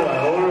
Ottawa.